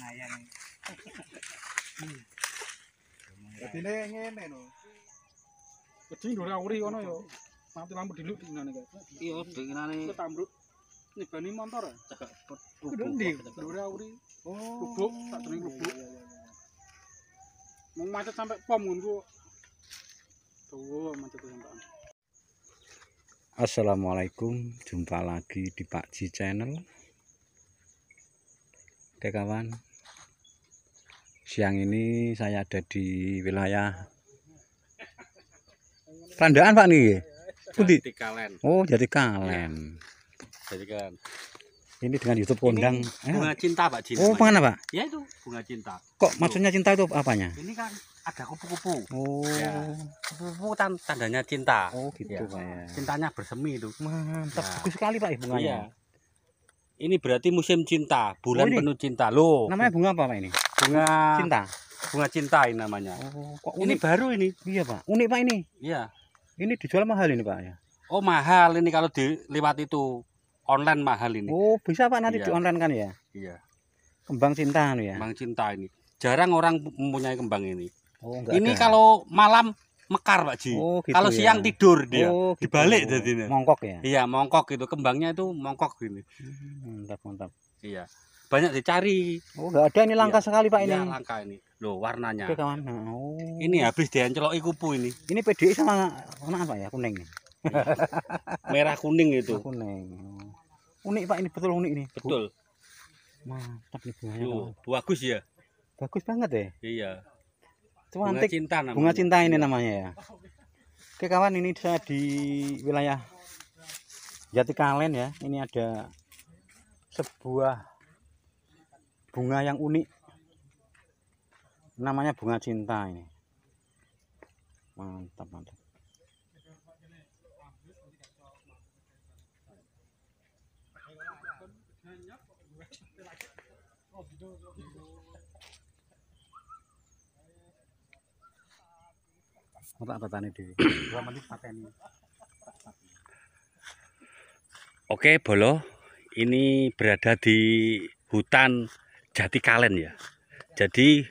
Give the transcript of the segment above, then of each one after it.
nah ya nih. Jadi ngene no. Jadi dora uri kono yo. Mati lampu dulu di nane. Iya di Ketambruk. Tambruk. motor. bani motor. Kedendi. Uri. Oh. Lubuk. Tak terus lubuk. Mau macet sampai pom gunung. Tuh macet tuh sampai. Assalamualaikum, jumpa lagi di Pak Ji Channel. Oke kawan, siang ini saya ada di wilayah Randaan Pak nih. Pundi? Tikalen. Oh, jadi kalen. Jadi kan Ini dengan YouTube kondang. Eh, bunga cinta Pak Jin. oh, mana Pak? Ya itu bunga cinta. Kok maksudnya cinta itu apanya? Ini kan ada kupu-kupu. Oh, Ya. Kupu-kupu tan tandanya cinta. oh gitu Ya. Pak ya. Cintanya bersemi itu. Mantap, Ya. bagus sekali Pak ya bunganya. Iya. Ini berarti musim cinta, bulan Oh, ini? penuh cinta. Loh, Namanya bunga apa Pak ini? bunga Cinta. bunga cinta ini namanya. Oh, kok Ini baru ini. Iya Pak, unik Pak ini. Iya. Ini dijual mahal ini Pak ya. Oh, mahal ini kalau dilewat itu online mahal ini. Oh, bisa Pak nanti Iya. di online kan ya? Iya. Kembang cinta anu ya. Kembang cinta ini. Jarang orang mempunyai kembang ini. Oh, enggak ini ada. kalau malam mekar, Pak Ji. Oh, gitu kalau ya. siang tidur dia. Oh, gitu. Dibalik jadinya. Mongkok ya. Iya, mongkok itu. Kembangnya itu mongkok gini. Hmm, Mantap, mantap. Iya. Banyak dicari. Oh, enggak ada ini langka Iya. sekali Pak ini. Iya, langka ini. Loh, warnanya. Oke, kawan. Oh. Ini habis dienceloki kupu ini. Ini PDI sama warna apa ya? Kuning. Merah kuning itu. Oh, kuning. Oh. Unik Pak ini betul unik ini. Betul. Mantap nih bunganya. Loh, kawan. bagus ya. Bagus banget ya. Iya. Bunga cinta namanya. bunga cinta ini namanya ya. Oke kawan, ini saya di wilayah Jatikalen ya. Ini ada sebuah bunga yang unik. Namanya bunga cinta ini. Mantap, mantap. Dua menit pateni. Oke, Bolo. Ini berada di hutan Jatikalen ya. Jadi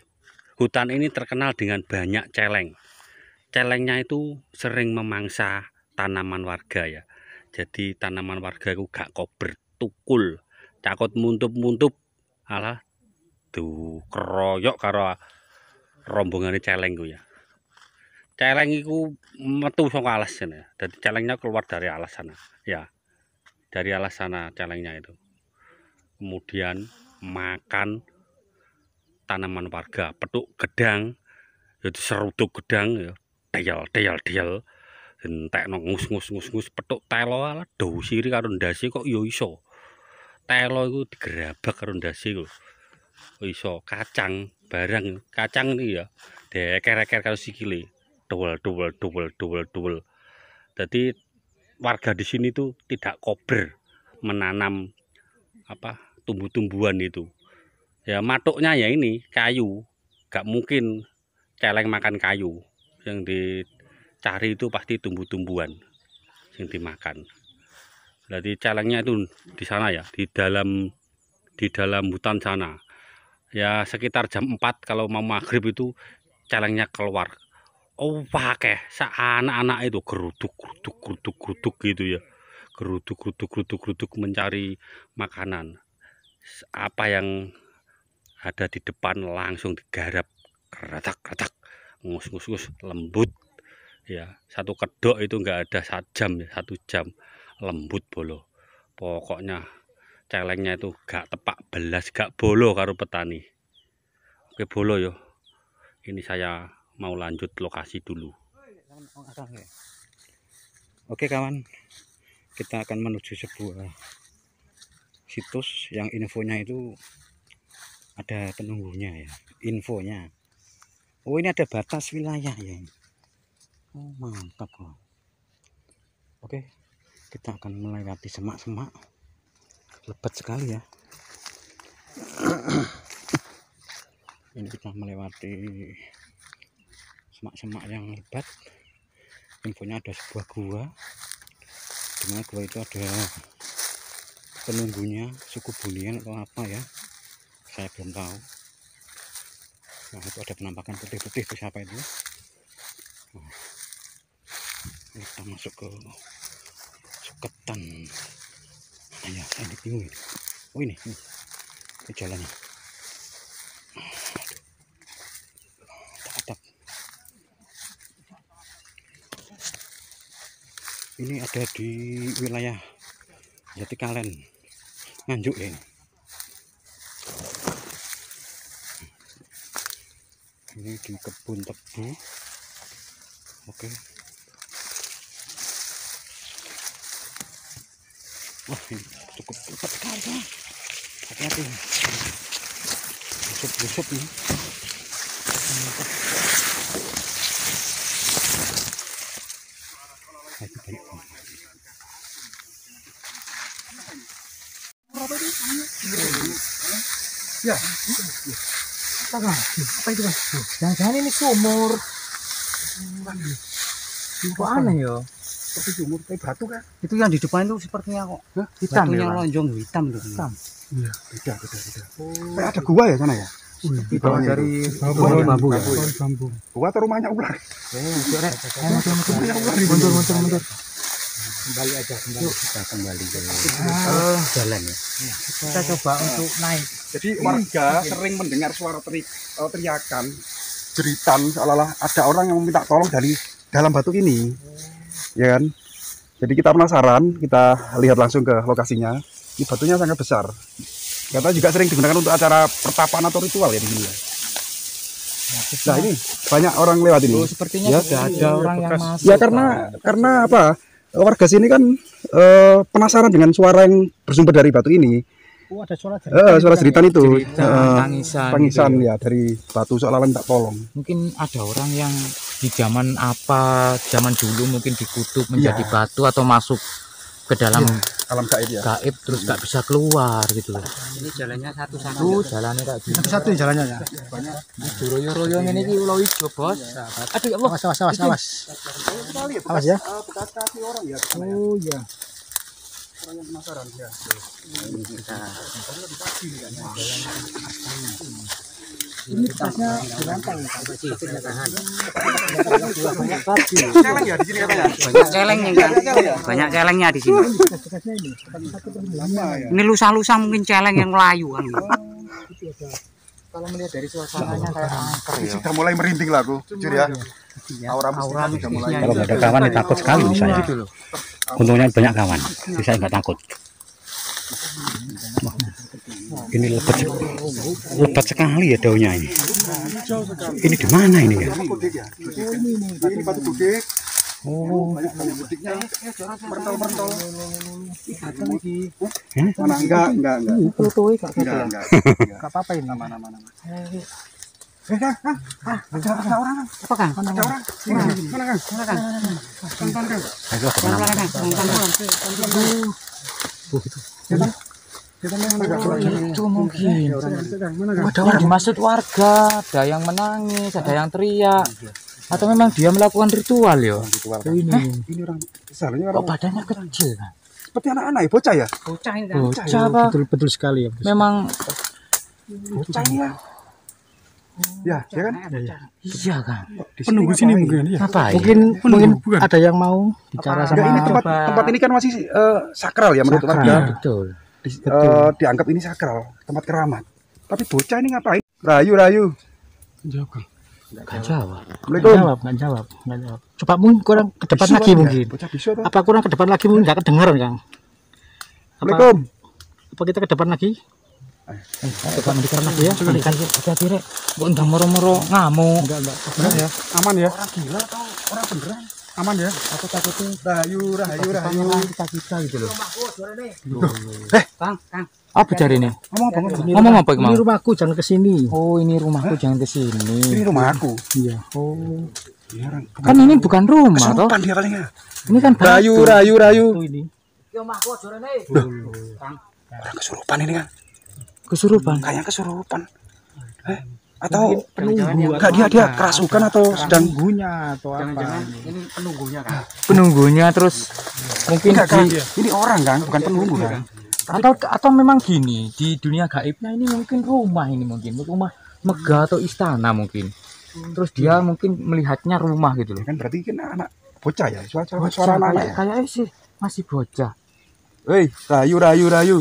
hutan ini terkenal dengan banyak celeng. Celengnya itu sering memangsa tanaman warga ya. Jadi tanaman warga itu gak kober tukul, cakot muntup-muntup alah tuh keroyok karo rombongan celeng ku ya. Celeng itu metu saka alas sana. Jadi celengnya keluar dari alas sana. Ya dari alas sana celengnya itu. Kemudian makan tanaman warga, petuk gedang, itu seruduk gedang ya, deyal deyal deyal, entekno ngus ngus ngus ngus petuk telo ala siri karo ndase kok ya iso. Telo iku digerabak karo. Kok iso kacang barang kacang ini ya deker-eker karo sikile. Duel duel duel duel duel. Jadi warga di sini tuh tidak kober menanam apa tumbuh-tumbuhan itu. Ya matuknya ya ini kayu. Gak mungkin celeng makan kayu. Yang dicari itu pasti tumbuh-tumbuhan yang dimakan. Jadi celengnya itu di sana ya di dalam di dalam hutan sana. Ya sekitar jam 4 kalau mau maghrib itu celengnya keluar oh pakai anak-anak itu geruduk geruduk geruduk geruduk gitu ya. Geruduk geruduk geruduk geruduk mencari makanan. Apa yang ada di depan langsung digarap keratak keratak ngus ngus ngus lembut. Ya satu kedok itu enggak ada satu jam ya satu jam. Lembut bolo. Pokoknya celengnya itu gak tepak belas gak bolo karo petani. Oke bolo yo. Ini saya mau lanjut lokasi dulu Oke kawan, kita akan menuju sebuah situs yang infonya itu ada penunggunya ya, infonya. Oh ini ada batas wilayah ya. Oh mantap loh. Oke, kita akan melewati semak-semak, lebat sekali ya. ini kita melewati semak-semak yang lebat infonya ada sebuah gua. Di mana gua itu ada penunggunya suku bunian atau apa ya? Saya belum tahu. Nah itu ada penampakan putih-putih itu siapa itu? Nah, kita masuk ke suketan. Nah, ya ini bingung oh ini ini, ini jalannya ini ada di wilayah Jatikalen Nganjuk ya ini. ini di kebun tebu. Oke. Wah ini cukup cepat sekali Bang. hati-hati. Busuk busuk ini Mantap. Nah, itu banyak banget. Apa itu mas? Jangan-jangan ini sumur. Kok aneh ya? Seperti sumur kayak batu kan? itu yang di depan itu sepertinya kok Hitam batunya ya, lonjong hitam itu Hitam. Iya, beda, beda, beda. Kayak ada gua ya sana ya? Di bawah dari bawah bambu ya? Pohon bambu. Gua atau rumahnya ular? Mundur, mundur, mundur. Kembali aja, kembali. kita kembali ke Oh, jalan ya kita coba untuk naik. Jadi warga sering mendengar suara teri, eh, teriakan, jeritan seolah-olah ada orang yang meminta tolong dari dalam batu ini, ya kan? Jadi kita penasaran, kita lihat langsung ke lokasinya. Ini batunya sangat besar. Katanya juga sering digunakan untuk acara pertapaan atau ritual ya di sini ya. Nah ini banyak orang lewat ini. sepertinya Ya. sudah ada orang yang masuk. Ya karena karena apa? Warga sini kan eh, penasaran dengan suara yang bersumber dari batu ini. Oh, ada suara Eh, suara jeritan itu. Cerita, Eh, tangisan, tangisan gitu. ya dari batu seolah-olah minta tolong. Mungkin ada orang yang di zaman apa, zaman dulu mungkin dikutuk menjadi Iya. batu atau masuk ke dalam Alam gaib ya. gaib terus nggak bisa keluar gitu loh. ini jalannya satu-satu Tuh jalannya kayak gitu. Satu ya jalannya ya. Royo-royo ini iki ulo ijo, Bos. Aduh ya Allah. Awas, awas, awas, awas. Awas ya. bekas kaki orang ya. Oh iya. Orang yang penasaran ya. Ini bekasnya dirantang. Sekarang ya di sini katanya. banyak celengnya kan banyak celengnya di sini ini. Lama ya. ini lusa-lusa mungkin celeng yang melayu kan Kalau melihat dari suasananya kayak angker Ini ya. sudah mulai merinding lah aku, jujur ya. Aura aura sudah mulai. Kalau ada kawan ya takut sekali saya. Loh. Untungnya banyak kawan, jadi saya nggak takut. Ini lebat, lebat sekali ya daunnya ini. Ini di mana ini ya? Oh? Itu mungkin. Ada orang dimaksud warga, ada yang menangis, ada yang teriak. Atau memang dia melakukan ritual ya? Ini. Ini orang Kok orang badannya kecil kan? seperti anak-anak ya, bocah ya? bocah ini kan Bocah apa? Betul betul sekali ya. betul. Memang Bocah ya. Ya, ya kan? iya kan? Penunggu sini mungkin ya. Apa ya? Mungkin mungkin bukan. ada yang mau bicara Enggak, sama ini tempat tempat ini kan masih eh, sakral ya menurut Sakral. warga. Betul. Di- eh, dianggap ini sakral, tempat keramat. Tapi bocah ini ngapain? Rayu, rayu. Jawab, Kang. Gak jawab. Nggak Assalamualaikum. jawab, nggak jawab, nggak jawab. Coba mungkin kurang ke depan Bisu lagi kan mungkin. Bocah bisu atau? Apa kurang ke depan lagi mungkin nggak kedengaran, Kang? Apa, Assalamualaikum. apa kita ke depan lagi? Eh, coba mendekat lagi ya. Mendekat hati-hati rek. Kok udah moro-moro ngamuk. Enggak, enggak. Benar ya? Aman ya? Orang gila atau orang beneran? Aman ya? Aku takutnya Rayu, rayu, rayu. kita kita gitu loh. kang kang Apa cari ini? Ngomong apa? Ngomong. Apa Ini rumahku, jangan ke sini. Oh ini rumahku jangan ke Ini sini. rumah aku. Iya. Oh, orang Kan ini bukan rumah toh. kesurupan dia palingnya. Ini kan. Rayu, rayu, rayu. itu ini. Orang kesurupan ini kan. Kesurupan. Kayaknya kesurupan. Eh, atau penunggu enggak dia dia kerasukan atau sedang penunggunya atau apa? jangan-jangan ini penunggunya kan Penunggunya terus mungkin enggak kan? Ini orang kan, bukan penunggu kan. Atau atau memang gini, di dunia gaibnya ini mungkin rumah ini mungkin rumah megah atau istana mungkin. Terus dia mungkin melihatnya rumah gitu loh. Ya kan berarti kan anak bocah ya, suara suara, Bocah, suara anak kayak ya. kayaknya sih masih bocah. Hei, rayu rayu rayu.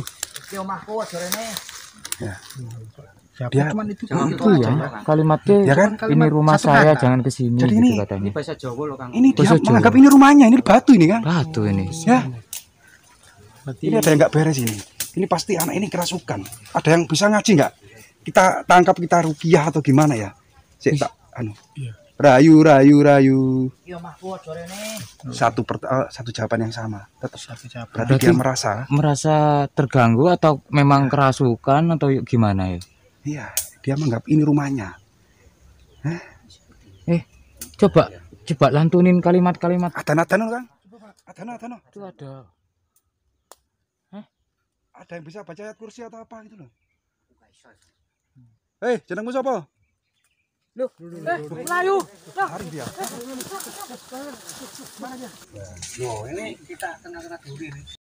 Siapa Dia- cuman itu Itu ya kalimatnya Ya kan? ini rumah saya kata. jangan ke sini Jadi gitu ini- katanya. bahasa Jawa loh Kang. Ini dia Bahasa Jawa. menganggap ini rumahnya, ini batu ini kan. Batu ini. Ya, berarti ini ada yang nggak beres ini. Ini pasti anak ini kerasukan. Ada yang bisa ngaji nggak? Kita tangkap kita rupiah atau gimana ya? Sik tak anu. Iya. Rayu rayu rayu. Satu per, eh, satu jawaban yang sama. Tetap satu siapa berarti dia merasa Merasa terganggu atau memang kerasukan atau gimana ya? Iya, dia menganggap ini rumahnya. Coba coba lantunin kalimat-kalimat Adana adana kan? Adana adana. itu ada. Ada yang bisa baca ayat kursi atau apa gitu loh. Hei, jenengmu siapa? Melayu. Hari dia. Loh, ini kita tengah-tengah duri nih.